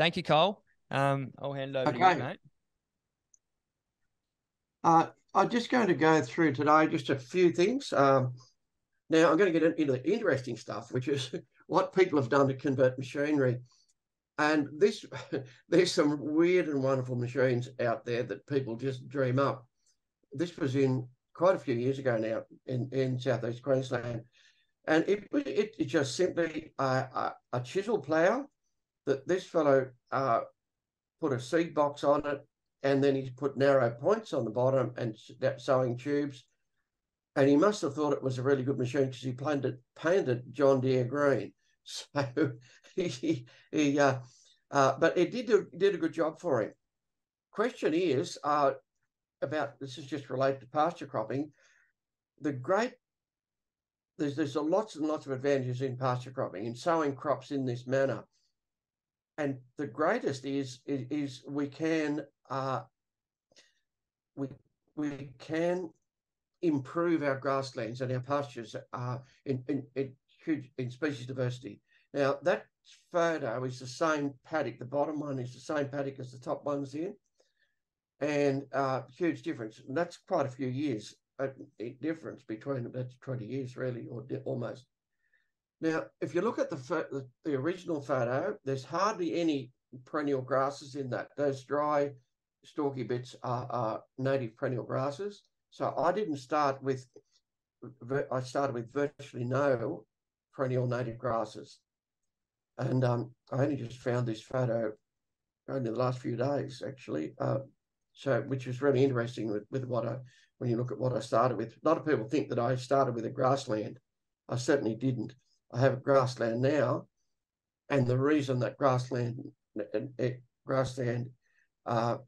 thank you, Cole. Um, I'll hand over Okay. to you, mate. Uh, I'm just going to go through today just a few things. Um, now, I'm going to get into the interesting stuff, which is what people have done to convert machinery. And this, there's some weird and wonderful machines out there that people just dream up. This was in quite a few years ago now in, in southeast Queensland. And it, it, it's just simply a, a, a chisel plough that this fellow uh, put a seed box on it and then he's put narrow points on the bottom and sowing tubes. And he must have thought it was a really good machine because he painted painted John Deere green. So he, he uh, uh, but it did do, did a good job for him. Question is uh, about this is just related to pasture cropping. The great there's there's a lots and lots of advantages in pasture cropping in sowing crops in this manner. And the greatest is is, is we can uh, we we can improve our grasslands and our pastures uh, in, in, in huge in species diversity. Now that photo is the same paddock. The bottom one is the same paddock as the top one's in, and uh, huge difference. And that's quite a few years uh, difference between them. That's twenty years really, or almost. Now, if you look at the, the original photo, there's hardly any perennial grasses in that. Those dry stalky bits are, are native perennial grasses. So I didn't start with, I started with virtually no perennial native grasses. And um, I only just found this photo only the last few days, actually. Uh, so, which was really interesting with, with what I, when you look at what I started with. A lot of people think that I started with a grassland. I certainly didn't. I have grassland now. And the reason that grassland, grassland uh,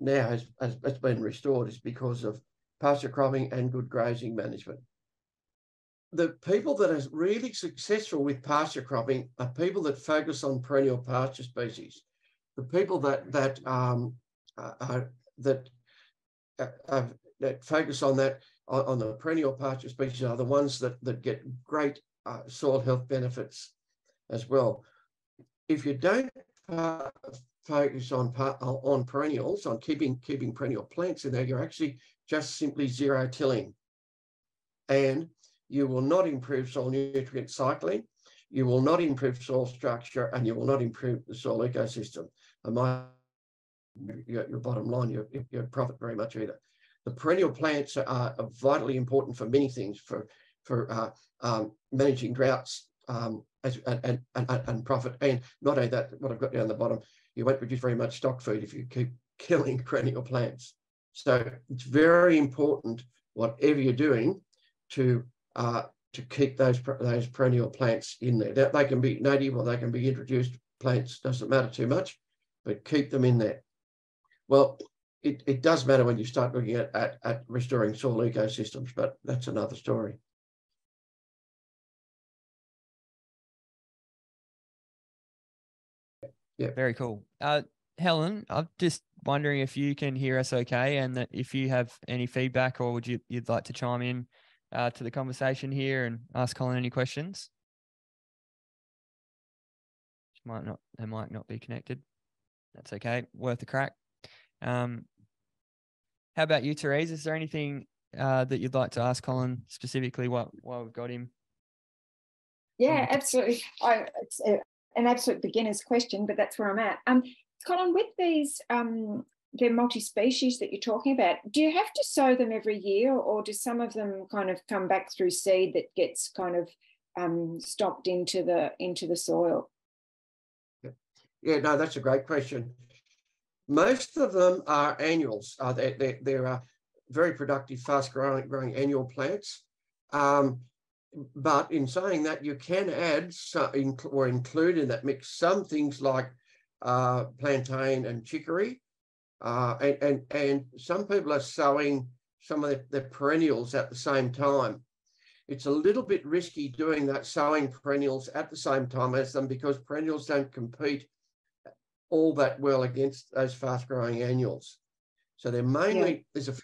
now has, has, has been restored is because of pasture cropping and good grazing management. The people that are really successful with pasture cropping are people that focus on perennial pasture species. The people that that um, uh, that uh, that focus on that on, the perennial pasture species are the ones that that get great uh, soil health benefits as well. If you don't uh, focus on on perennials, on keeping keeping perennial plants in there, you're actually just simply zero tilling. And you will not improve soil nutrient cycling, you will not improve soil structure, and you will not improve the soil ecosystem. And my your, your bottom line, your, your profit very much either. The perennial plants are, are vitally important for many things, for for uh, um, managing droughts um, as, and, and, and profit. And not only that, what I've got down the bottom, you won't produce very much stock food if you keep killing perennial plants. So it's very important, whatever you're doing, to uh, to keep those those perennial plants in there. They can be native or they can be introduced plants. Doesn't matter too much, but keep them in there. Well, it, it does matter when you start looking at, at, at restoring soil ecosystems, but that's another story. Yeah. Very cool. Uh, Helen, I'm just wondering if you can hear us okay, and that if you have any feedback or would you you'd like to chime in uh, to the conversation here and ask Colin any questions. Might not, they might not be connected. That's okay. Worth a crack. Um, how about you, Therese? Is there anything uh, that you'd like to ask Colin specifically? What while we've got him? Yeah, absolutely. I, it's a, an absolute beginner's question, but that's where I'm at. Um, Colin, with these um, the multi-species that you're talking about, do you have to sow them every year, or do some of them kind of come back through seed that gets kind of um, stocked into the into the soil? Yeah, no, that's a great question. Most of them are annuals. Uh, they, they, they're uh, very productive, fast-growing growing annual plants. Um, but in saying that, you can add some, or include in that mix some things like uh, plantain and chicory, uh, and, and, and some people are sowing some of the, perennials at the same time. It's a little bit risky doing that, sowing perennials at the same time as them because perennials don't compete all that well against those fast growing annuals. So they're mainly, yeah. there's a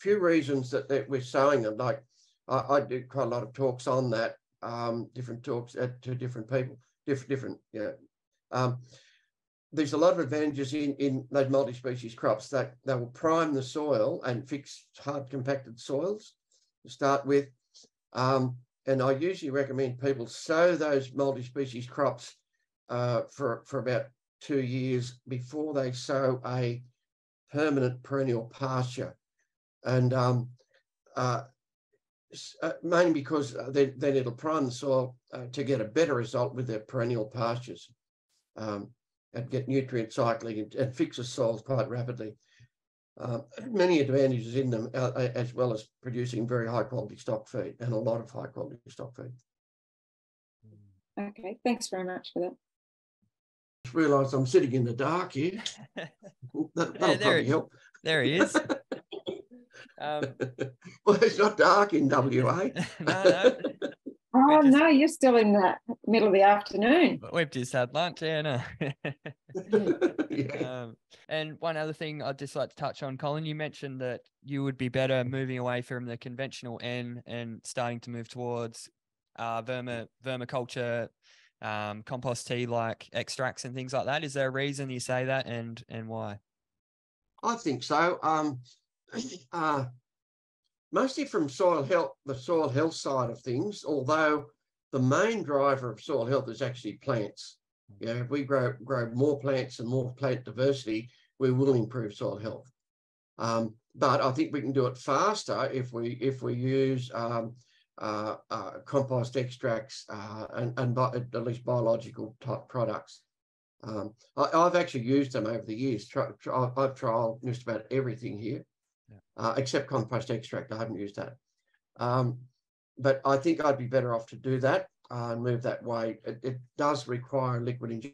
few reasons that, that we're sowing them. Like I, I do quite a lot of talks on that, um, different talks at, to different people, different, different, yeah. Um, there's a lot of advantages in, in those multi-species crops that they will prime the soil and fix hard compacted soils to start with. Um, and I usually recommend people sow those multi-species crops uh, for, for about two years before they sow a permanent perennial pasture. And um, uh, uh, mainly because uh, then, then it'll prime the soil uh, to get a better result with their perennial pastures um, and get nutrient cycling and, and fix the soils quite rapidly. Uh, many advantages in them, uh, as well as producing very high quality stock feed and a lot of high quality stock feed. Okay, thanks very much for that. Just realised I'm sitting in the dark here. that, will yeah, probably help. There he is. Um, well, it's not dark in WA. no, no. Oh just, no, you're still in the middle of the afternoon. We've just had lunch, yeah. No. yeah. Um, and one other thing I'd just like to touch on, Colin, you mentioned that you would be better moving away from the conventional N and starting to move towards uh, vermi vermiculture, um, compost tea like extracts and things like that. Is there a reason you say that, and and why? I think so. Um, uh, mostly from soil health, the soil health side of things, although the main driver of soil health is actually plants. You know, if we grow, grow more plants and more plant diversity, we will improve soil health. Um, but I think we can do it faster if we if we use um, uh, uh, compost extracts uh, and, and at least biological type products. Um, I, have actually used them over the years. Try, try, I've tried just about everything here. Uh, except compost extract. I haven't used that. Um, but I think I'd be better off to do that uh, and move that way. It, it, does require liquid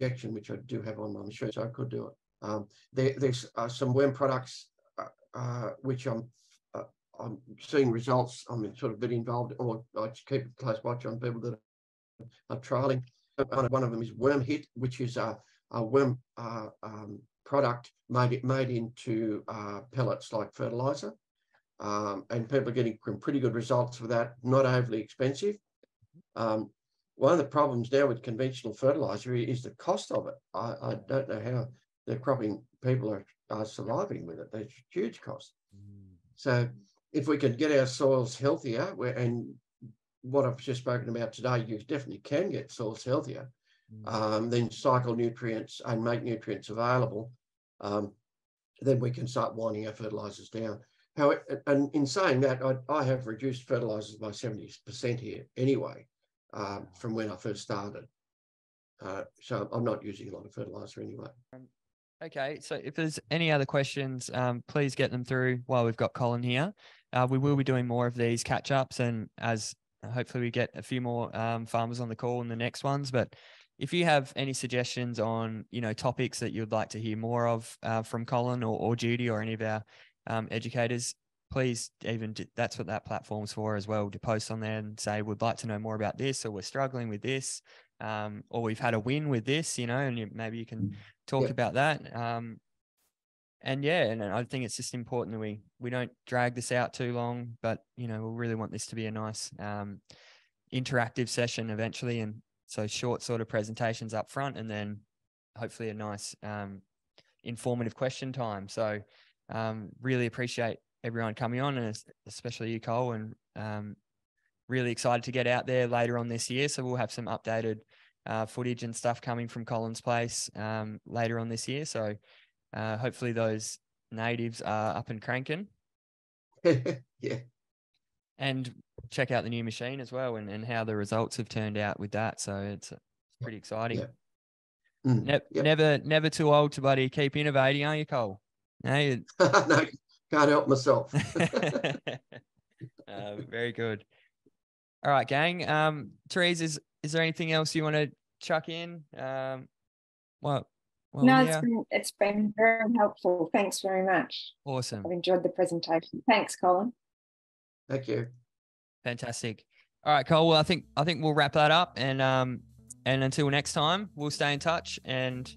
injection, which I do have on my machine, so I could do it. Um, there, there's uh, some worm products uh, uh, which I'm uh, I'm seeing results. I'm sort of bit involved, or I keep a close watch on people that are trialing. One of them is Worm Hit, which is a, a worm um, product made it made into uh, pellets like fertilizer. Um, and people are getting pretty good results with that, not overly expensive. Um, one of the problems now with conventional fertilizer is the cost of it. I, I don't know how the cropping people are, are surviving with it. There's huge cost. So if we could get our soils healthier, and what I've just spoken about today, you definitely can get soils healthier. Um, then cycle nutrients and make nutrients available, um, then we can start winding our fertilizers down. How, and in saying that, I, I have reduced fertilizers by 70% here anyway, um, from when I first started. Uh, so I'm not using a lot of fertilizer anyway. Okay, so if there's any other questions, um, please get them through while we've got Colin here. Uh, we will be doing more of these catch ups, and as hopefully we get a few more um, farmers on the call in the next ones. But if you have any suggestions on you know topics that you'd like to hear more of uh, from Colin or, or Judy or any of our um, educators, please even that's what that platform's for as well to post on there and say we'd like to know more about this or we're struggling with this um, or we've had a win with this, you know, and you, maybe you can mm. talk yeah. about that. Um, and yeah, and I think it's just important that we we don't drag this out too long, but you know, we really want this to be a nice um, interactive session eventually, and so short sort of presentations up front, and then hopefully a nice um, informative question time. So um, really appreciate everyone coming on, and especially you, Cole, and um, really excited to get out there later on this year. So we'll have some updated uh, footage and stuff coming from Colin's Place um, later on this year. So uh, hopefully those natives are up and cranking. yeah. And check out the new machine as well and, and how the results have turned out with that. So it's, pretty exciting. Yeah. Mm, ne- yep. Never, never too old to buddy keep innovating, are you, Cole? No, you... no can't help myself. uh, very good. All right, gang. Um, Therese, is is there anything else you want to chuck in? Um, well, well no, yeah. it's been it's been very helpful. Thanks very much. Awesome. I've enjoyed the presentation. Thanks, Colin. Thank you. Fantastic. All right, Cole. Well, I think I think we'll wrap that up, and um, and until next time, we'll stay in touch. And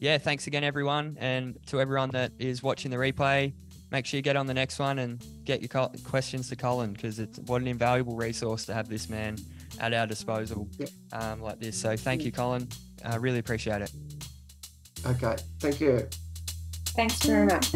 yeah, thanks again, everyone, and to everyone that is watching the replay. Make sure you get on the next one and get your questions to Colin because it's what an invaluable resource to have this man at our disposal um, like this. So thank you, Colin. I really appreciate it. Okay, thank you. Thanks very much.